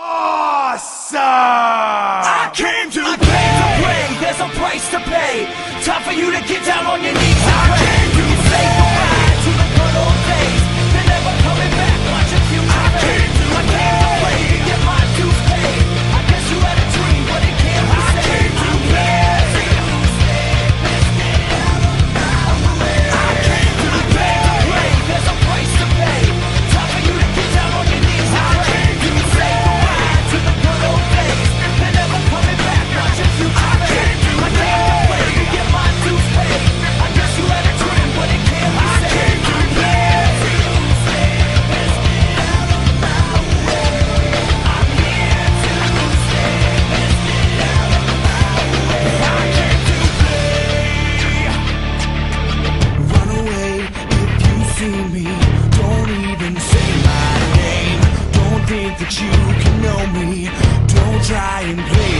Awesome! I came to I play to play. There's a price to pay. Time for you to get down on your knees. that you can know me. Don't try and play.